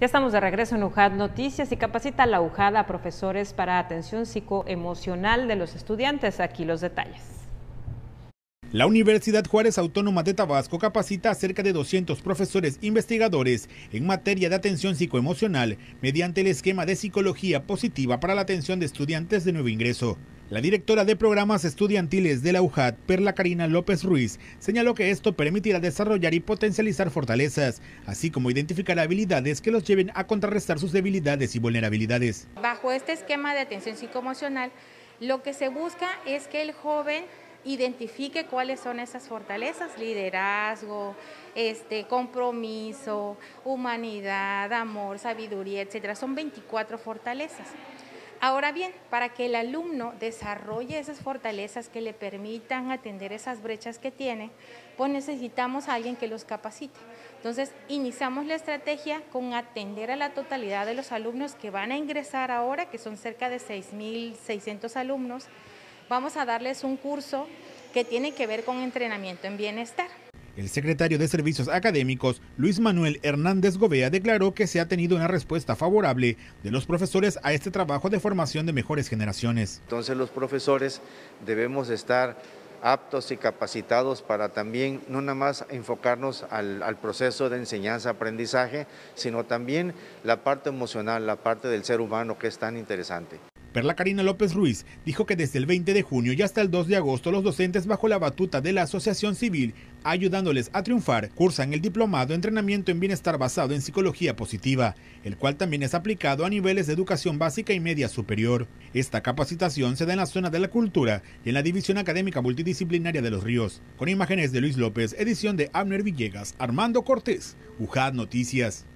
Ya estamos de regreso en UJAD Noticias y capacita la UJAD a profesores para atención psicoemocional de los estudiantes. Aquí los detalles. La Universidad Juárez Autónoma de Tabasco capacita a cerca de 200 profesores investigadores en materia de atención psicoemocional mediante el esquema de psicología positiva para la atención de estudiantes de nuevo ingreso. La directora de programas estudiantiles de la UJAT, Perla Karina López Ruiz, señaló que esto permitirá desarrollar y potencializar fortalezas, así como identificar habilidades que los lleven a contrarrestar sus debilidades y vulnerabilidades. Bajo este esquema de atención psicoemocional, lo que se busca es que el joven identifique cuáles son esas fortalezas, liderazgo, este, compromiso, humanidad, amor, sabiduría, etcétera. Son 24 fortalezas. Ahora bien, para que el alumno desarrolle esas fortalezas que le permitan atender esas brechas que tiene, pues necesitamos a alguien que los capacite. Entonces, iniciamos la estrategia con atender a la totalidad de los alumnos que van a ingresar ahora, que son cerca de 6.600 alumnos, vamos a darles un curso que tiene que ver con entrenamiento en bienestar. El secretario de Servicios Académicos, Luis Manuel Hernández Gobea, declaró que se ha tenido una respuesta favorable de los profesores a este trabajo de formación de mejores generaciones. Entonces los profesores debemos estar aptos y capacitados para también no nada más enfocarnos al, al proceso de enseñanza-aprendizaje, sino también la parte emocional, la parte del ser humano que es tan interesante. Perla Karina López Ruiz dijo que desde el 20 de junio y hasta el 2 de agosto los docentes bajo la batuta de la Asociación Civil, ayudándoles a triunfar, cursan el diplomado Entrenamiento en Bienestar basado en Psicología Positiva, el cual también es aplicado a niveles de educación básica y media superior. Esta capacitación se da en la zona de la cultura y en la División Académica Multidisciplinaria de los Ríos. Con imágenes de Luis López, edición de Abner Villegas, Armando Cortés, UJAD Noticias.